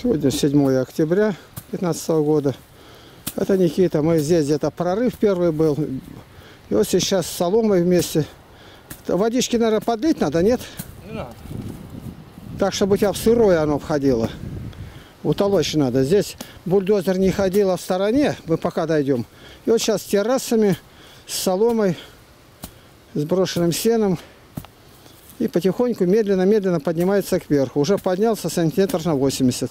Сегодня 7 октября 2015 года. Это Никита. Мы здесь где-то прорыв первый был. И вот сейчас с соломой вместе. Водички, наверное, подлить надо, нет? Не надо. Так, чтобы у тебя в сырое оно входило. Утолочь надо. Здесь бульдозер не ходил а в стороне. Мы пока дойдем. И вот сейчас с террасами, с соломой, с брошенным сеном. И потихоньку, медленно-медленно поднимается кверху. Уже поднялся сантиметр на 80.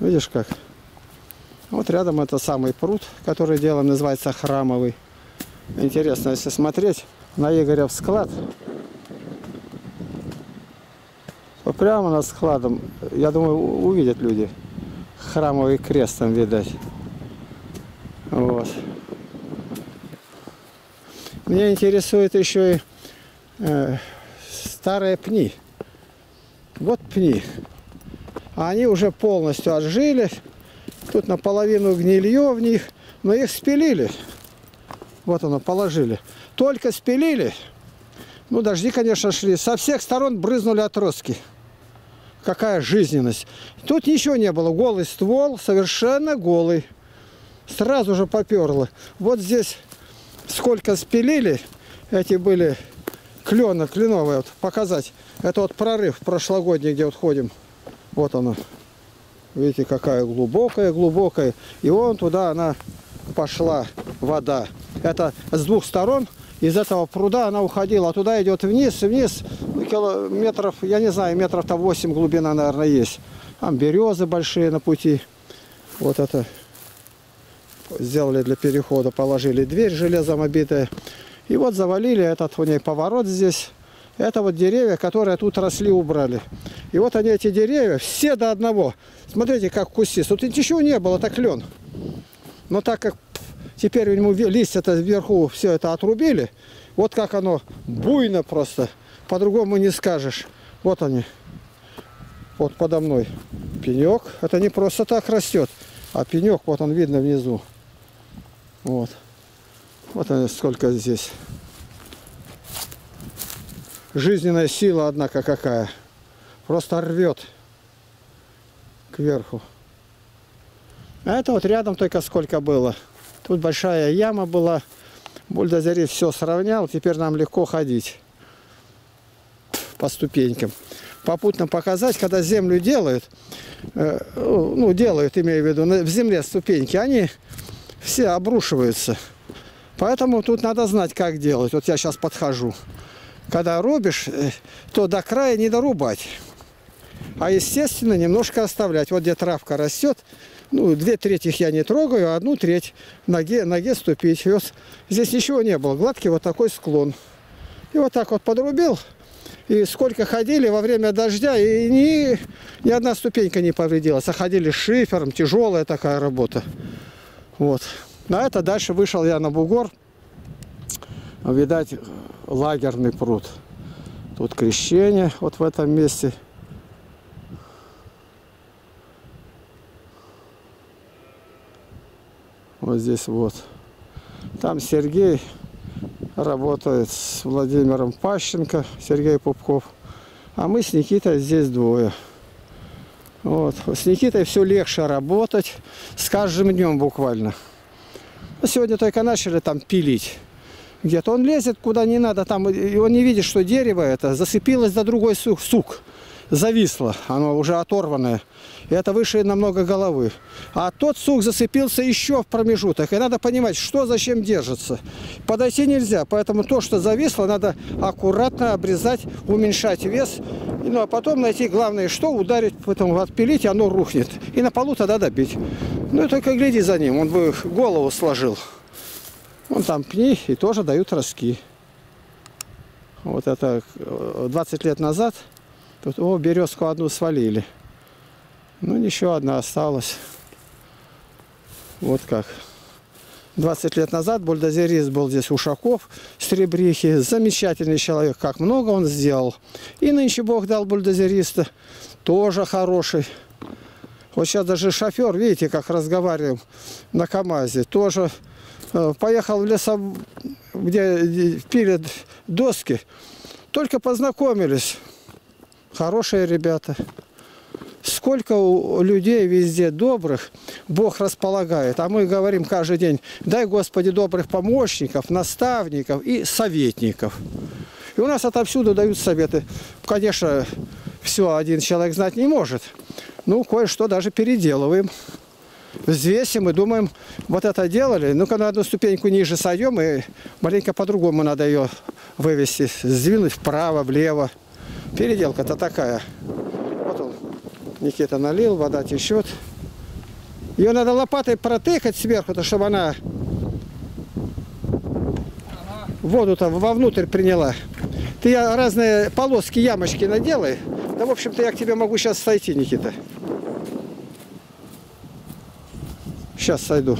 Видишь как? Вот рядом это самый пруд, который делаем, называется храмовый. Интересно, если смотреть на Игорев склад, то прямо над складом, я думаю, увидят люди. Храмовый крест там видать. Вот. Меня интересует еще и э, старые пни. Вот пни. Они уже полностью отжили. Тут наполовину гнилье в них. Но их спилили. Вот оно, положили. Только спилили. Ну, дожди, конечно, шли. Со всех сторон брызнули отростки. Какая жизненность. Тут ничего не было. Голый ствол, совершенно голый. Сразу же поперло. Вот здесь сколько спилили. Эти были клена, кленовые. Вот, показать. Это вот прорыв прошлогодний, где вот ходим. Вот оно. Видите, какая глубокая, глубокая. И вон туда она пошла, вода. Это с двух сторон из этого пруда она уходила. А туда идет вниз, вниз. Ну, километров, я не знаю, метров-то 8 глубина, наверное, есть. Там березы большие на пути. Вот это сделали для перехода. Положили дверь железом обитая. И вот завалили этот у ней поворот здесь. Это вот деревья, которые тут росли, убрали. И вот они, эти деревья, все до одного. Смотрите, как кустист. Тут ничего не было, так лен. Но так как теперь у него листья-то вверху все это отрубили, вот как оно буйно просто. По-другому не скажешь. Вот они. Вот подо мной пенек. Это не просто так растет, а пенек, вот он видно внизу. Вот. Вот сколько здесь. Жизненная сила, однако, какая. Просто рвет кверху. А это вот рядом только сколько было. Тут большая яма была. Бульдозерит все сравнял. Теперь нам легко ходить по ступенькам. Попутно показать, когда землю делают, э, ну, делают, имею в виду, в земле ступеньки, они все обрушиваются. Поэтому тут надо знать, как делать. Вот я сейчас подхожу. Когда рубишь, э, то до края не дорубать. А естественно немножко оставлять. Вот где травка растет, ну, две трети я не трогаю, а одну треть ноге, ноге ступить. Вот здесь ничего не было. Гладкий вот такой склон. И вот так вот подрубил. И сколько ходили во время дождя, и ни, ни одна ступенька не повредилась. А ходили шифером, тяжелая такая работа. Вот. На это дальше вышел я на бугор. Видать, лагерный пруд. Тут крещение вот в этом месте. Вот здесь вот. Там Сергей работает с Владимиром Пащенко, Сергей Пупков. А мы с Никитой здесь двое. Вот. С Никитой все легче работать с каждым днем буквально. Сегодня только начали там пилить где-то. Он лезет куда не надо, там, и он не видит, что дерево это зацепилось за другой сук, сук зависло, оно уже оторванное. И это выше намного головы. А тот сук зацепился еще в промежуток. И надо понимать, что зачем держится. Подойти нельзя, поэтому то, что зависло, надо аккуратно обрезать, уменьшать вес. Ну, а потом найти, главное, что ударить, потом отпилить, и оно рухнет. И на полу тогда добить. Ну и только гляди за ним, он бы голову сложил. Вон там пни и тоже дают ростки. Вот это 20 э, лет назад тут, о, березку одну свалили. Ну, еще одна осталась. Вот как. 20 лет назад бульдозерист был здесь Ушаков с Требрихи. Замечательный человек, как много он сделал. И нынче Бог дал бульдозериста. Тоже хороший. Вот сейчас даже шофер, видите, как разговариваем на КАМАЗе. Тоже Э, поехал в лесо, где пилят доски. Только познакомились. Хорошие ребята. Сколько у людей везде добрых Бог располагает. А мы говорим каждый день, дай Господи добрых помощников, наставников и советников. И у нас отовсюду дают советы. Конечно, все один человек знать не может. Ну, кое-что даже переделываем. Взвесим и думаем, вот это делали, ну-ка на одну ступеньку ниже сойдем, и маленько по-другому надо ее вывести, сдвинуть вправо, влево. Переделка-то такая. Вот он, Никита налил, вода течет. Ее надо лопатой протыкать сверху, то чтобы она воду-то вовнутрь приняла. Ты разные полоски, ямочки наделай. Да, в общем-то, я к тебе могу сейчас сойти, Никита. Сейчас сойду.